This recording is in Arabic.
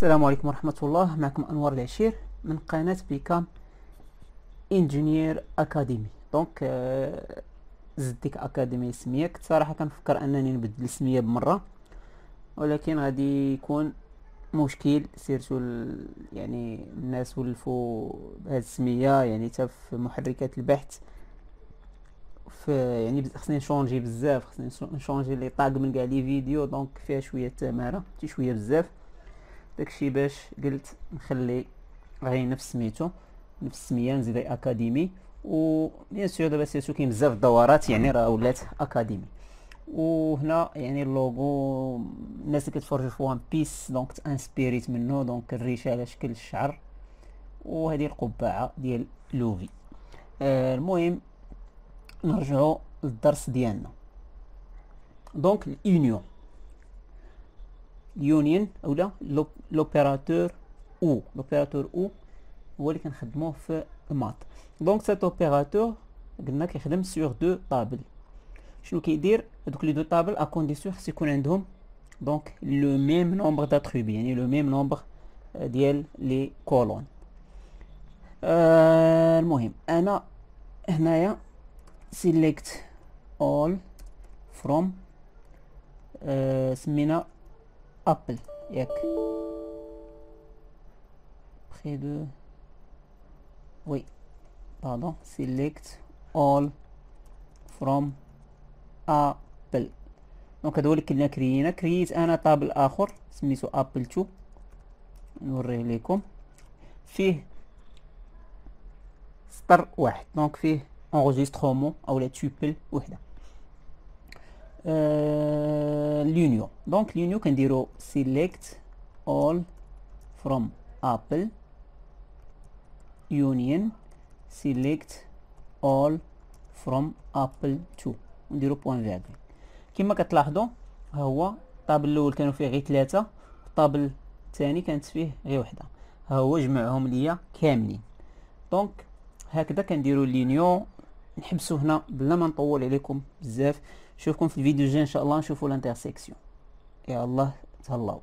السلام عليكم ورحمة الله. معكم أنوار العشير من قناة become engineer academy donc آه، زدت ديك academy كنت صراحة كنفكر أنني نبدل السمية بمرة ولكن غادي يكون مشكل surtout. يعني الناس ولفوا بهذه السمية يعني حتى في محركات البحث في يعني خصني ن changer بزاف خصني ن changer les tags من كاع les vidéos donc فيها شوية تمارة شوية بزاف. داكشي باش قلت نخلي غير نفس سميتو نفس السميه نزيد academy. و bien sûr دابا surtout كاين بزاف الدورات يعني راه ولات academy. وهنا يعني اللوغو الناس اللي كتفرجوا في وان بيس donc t'inspirit منه donc الريشه على شكل الشعر. وهذه القبعة ديال لوفي. آه المهم نرجعوا للدرس ديالنا. donc ال union ال union اولا l'opérateur ou. l'opérateur ou هو اللي كنخدموه في les maths donc cet opérateur قلنا كيخدم sur deux tables شنو كيدير؟ هذوك les deux tables à condition خص يكون عندهم donc le même nombre d'attributs يعني le même nombre ديال les colonnes آه المهم أنا هنايا سيليكت اول فروم آه سمينا أبل. ياك. Près de. Oui. Pardon. Select all from apple. دونك هادو اللي كنا كريينا. كرييت أنا طابل آخر. سميتو ابل 2 نوريه لكم. فيه سطر واحد. donc فيه enregistrement اولا tuple وحدة. ال union donc ال union كنديرو select all from apple. Union select all from apple 2 نديرو point virgule كما كتلاحظوا ها هو ال table الأول كانوا فيه غير ثلاثة ال table الثاني كانت فيه غير وحدة. ها هو جمعهم ليا كاملين. donc هكذا كنديروا l'union نحبسوا هنا بلا ما نطول عليكم بزاف. نشوفكم في الفيديو الجاي إن شاء الله. نشوفوا ال intersection. يا الله تهلاو.